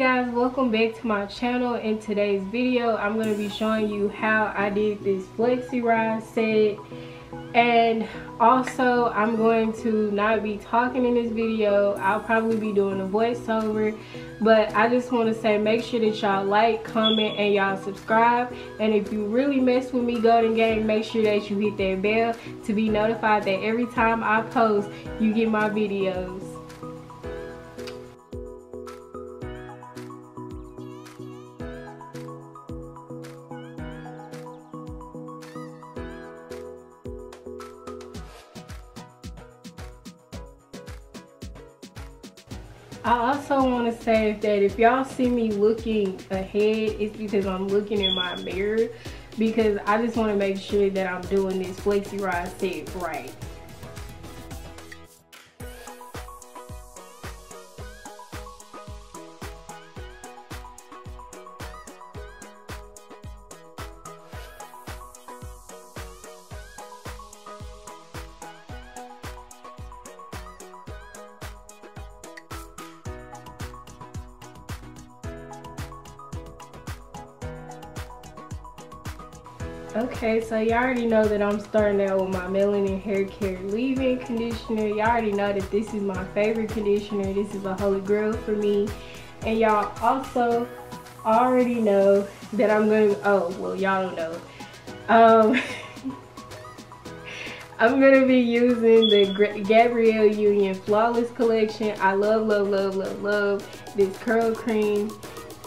guys welcome back to my channel. In today's video i'm going to be showing you how i did this flexi rod set. And also i'm going to not be talking in this video. I'll probably be doing a voiceover. But i just want to say make sure that y'all like comment and y'all subscribe. And if you really mess with me golden gang make sure that you hit that bell to be notified that every time i post you get my videos also want to say that if y'all see me looking ahead, it's because I'm looking in my mirror because I just want to make sure that I'm doing this flexi rod set right. Okay, so y'all already know that I'm starting out with my melanin hair care leave-in conditioner. Y'all already know that this is my favorite conditioner. This is a holy grail for me. And y'all also already know that I'm gonna, oh, well, y'all don't know. Um, I'm gonna be using the Gabrielle Union Flawless Collection. I love, love, love, love, love this curl cream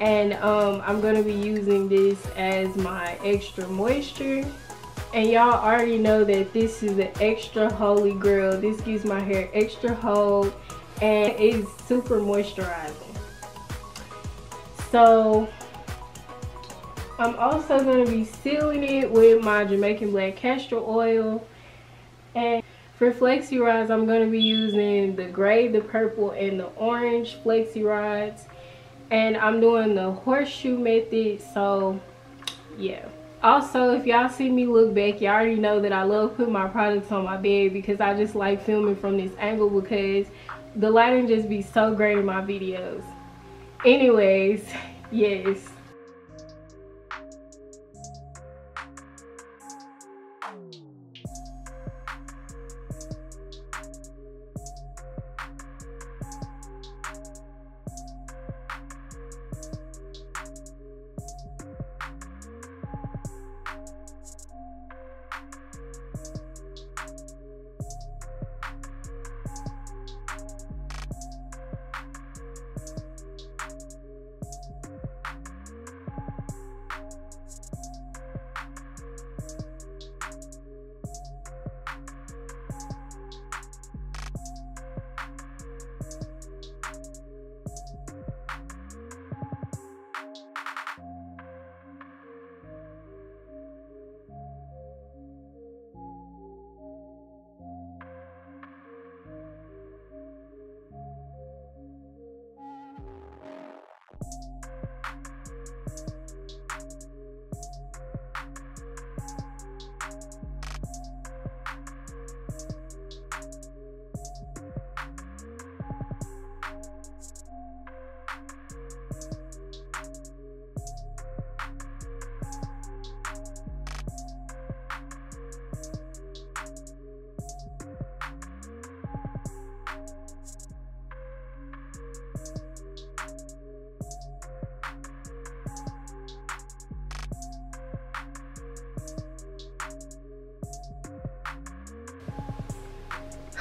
and um, I'm gonna be using this as my extra moisture. And y'all already know that this is an extra holy grail. This gives my hair extra hold and it's super moisturizing. So I'm also going to be sealing it with my Jamaican black castor oil. And for flexi rods I'm going to be using the gray the purple and the orange flexi rods and I'm doing the horseshoe method so yeah. Also if y'all see me look back y'all already know that I love putting my products on my bed because I just like filming from this angle because the lighting just be so great in my videos. Anyways yes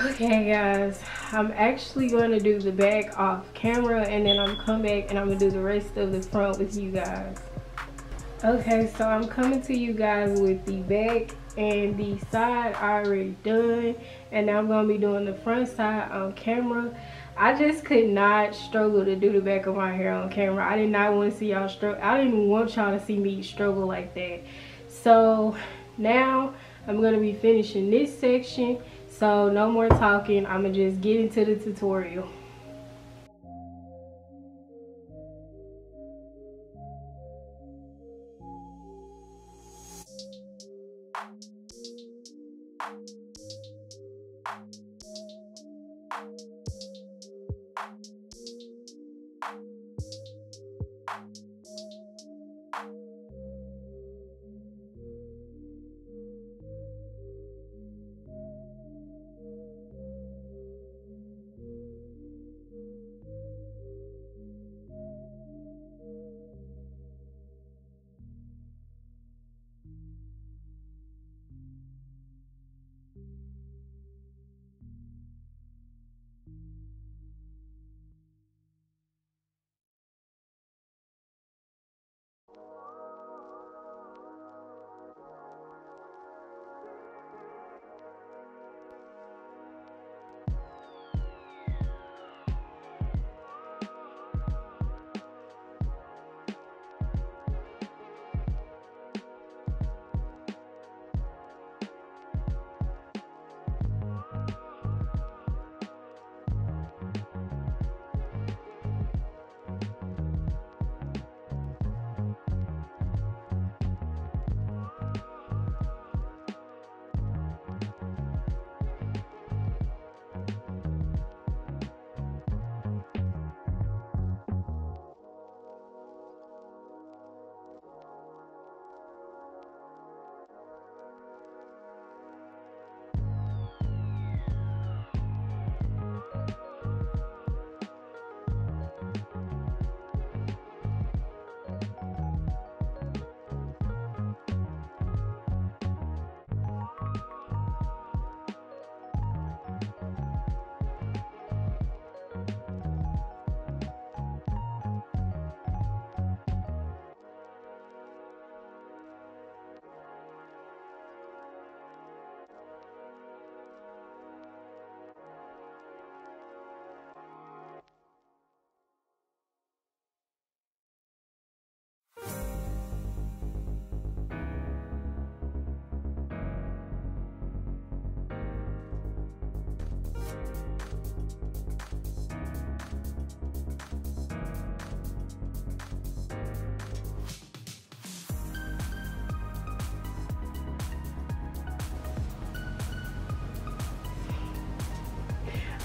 okay guys. I'm actually going to do the back off camera and then i'm come back and i'm gonna do the rest of the front with you guys. Okay so i'm coming to you guys with the back and the side already done and now i'm gonna be doing the front side on camera. I just could not struggle to do the back of my hair on camera. I did not want to see y'all struggle. I didn't want y'all to see me struggle like that. So now i'm gonna be finishing this section so no more talking. I'm going to just get into the tutorial.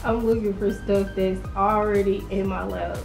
I'm looking for stuff that's already in my lap.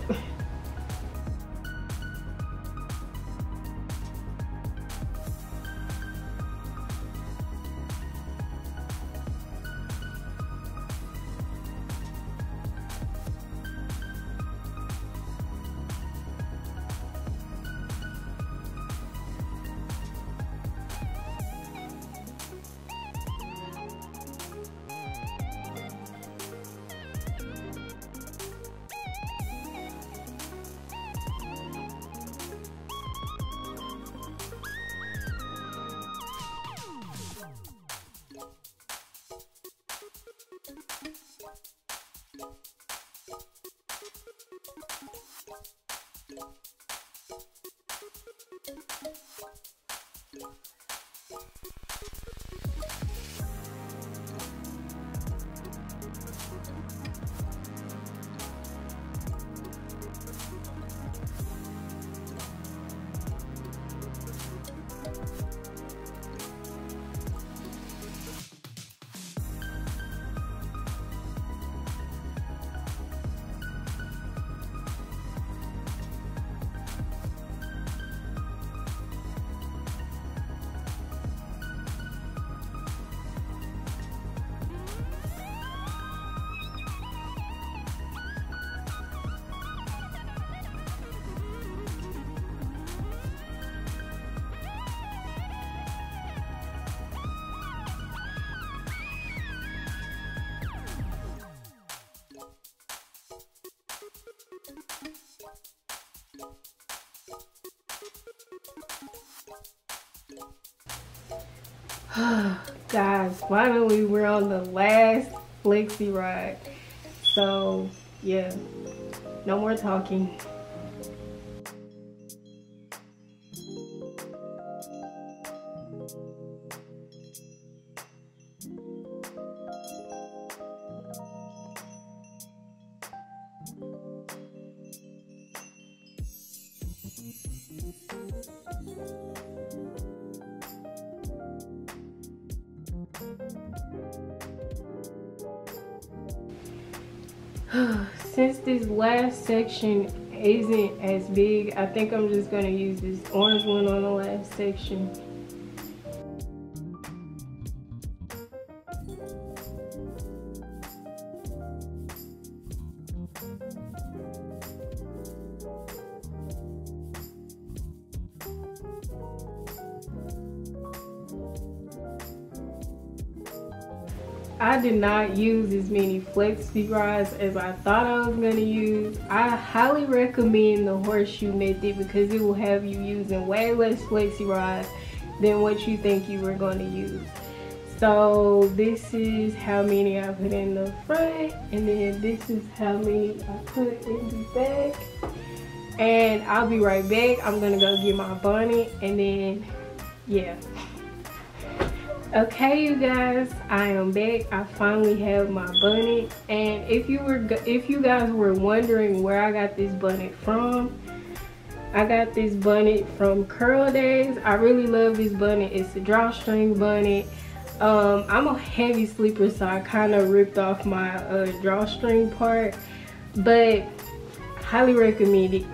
Guys, finally we're on the last flexi rod. So yeah, no more talking. since this last section isn't as big, I think I'm just gonna use this orange one on the last section. I did not use as many flexi rods as I thought I was going to use. I highly recommend the horseshoe method because it will have you using way less flexi rods than what you think you were going to use. So this is how many I put in the front and then this is how many I put in the back. And I'll be right back. I'm going to go get my bonnet and then yeah okay you guys i am back. I finally have my bonnet and if you were if you guys were wondering where i got this bonnet from i got this bonnet from curl days. I really love this bonnet it's a drawstring bonnet um, i'm a heavy sleeper so i kind of ripped off my uh, drawstring part but highly recommend it.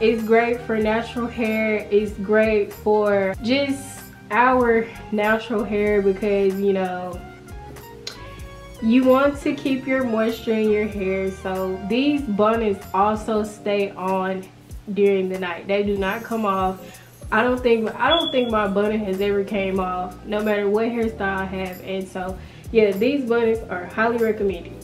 It's great for natural hair. It's great for just our natural hair because you know you want to keep your moisture in your hair. So these bonnets also stay on during the night. They do not come off. I don't think i don't think my bonnet has ever came off no matter what hairstyle i have. And so yeah these bonnets are highly recommended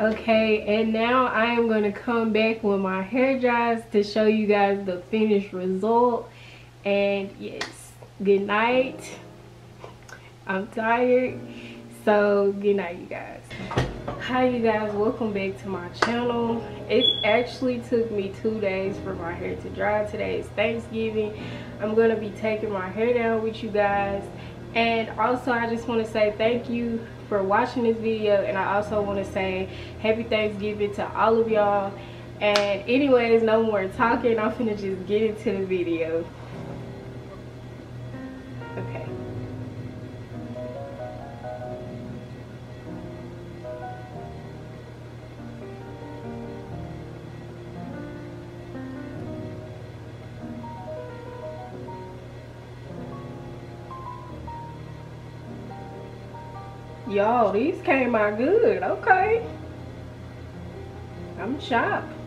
okay and now i am going to come back when my hair dries to show you guys the finished result. And yes good night. I'm tired. So good night you guys. Hi you guys. Welcome back to my channel. It actually took me two days for my hair to dry. Today is thanksgiving. I'm to be taking my hair down with you guys. And also i just want to say thank you for watching this video and i also want to say happy thanksgiving to all of y'all. And anyways no more talking. I'm gonna just get into the video Y'all, these came out good. Okay. I'm shocked.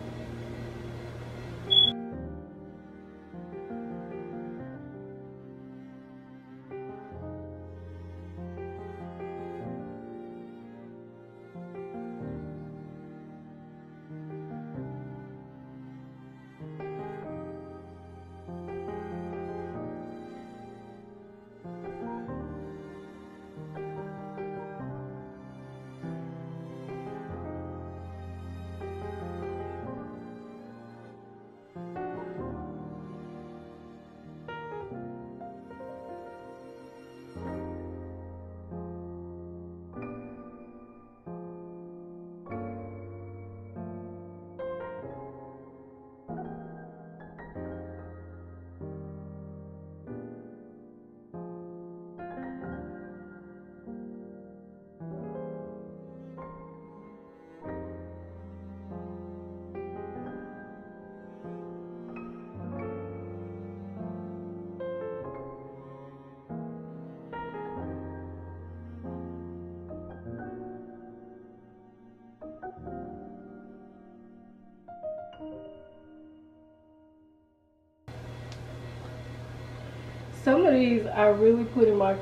Some of these I really putting my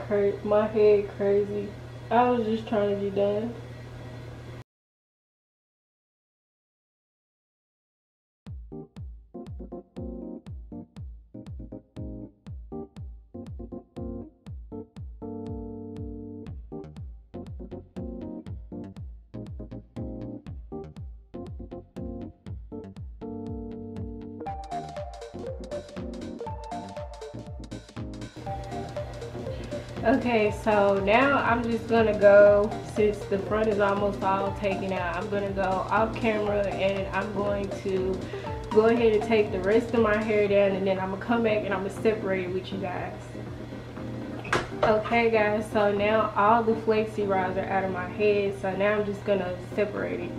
my head crazy. I was just trying to be done. Okay, so now I'm just gonna go, since the front is almost all taken out, I'm gonna go off camera and I'm going to go ahead and take the rest of my hair down and then I'm gonna come back and I'm gonna separate it with you guys. Okay guys, so now all the flexi rods are out of my head, so now I'm just gonna separate it.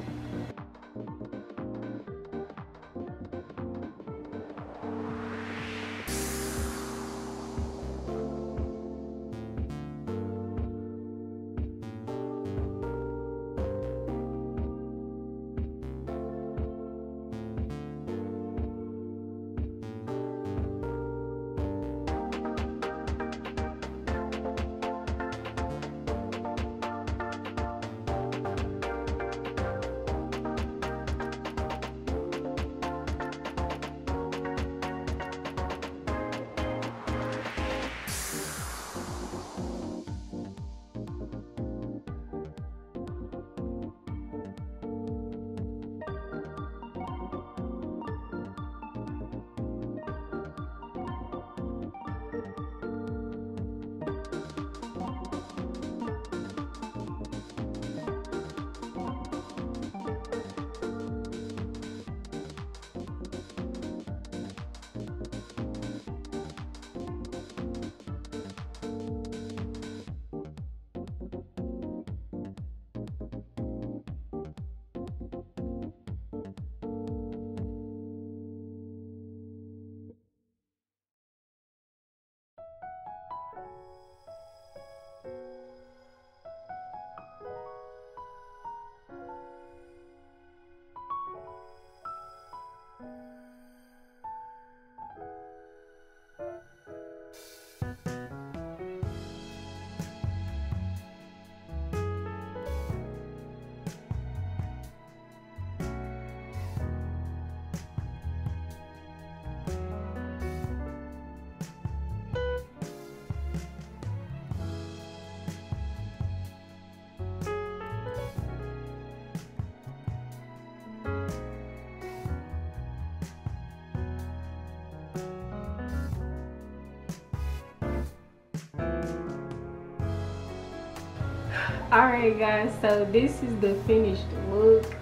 Alright guys, so this is the finished look.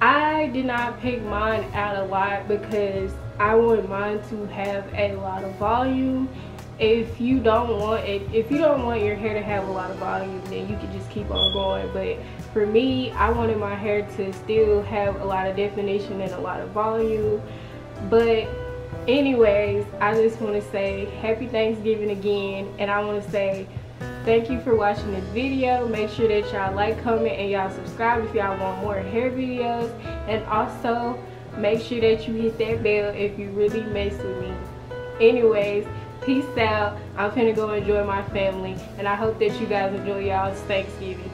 I did not pick mine out a lot because I want mine to have a lot of volume. If you don't want it, if you don't want your hair to have a lot of volume, then you can just keep on going. But for me, I wanted my hair to still have a lot of definition and a lot of volume. But anyways, I just want to say happy Thanksgiving again. And I want to say thank you for watching this video. Make sure that y'all like comment and y'all subscribe if y'all want more hair videos. And also make sure that you hit that bell if you really mess with me. Anyways peace out. I'm finna go enjoy my family and i hope that you guys enjoy y'all's thanksgiving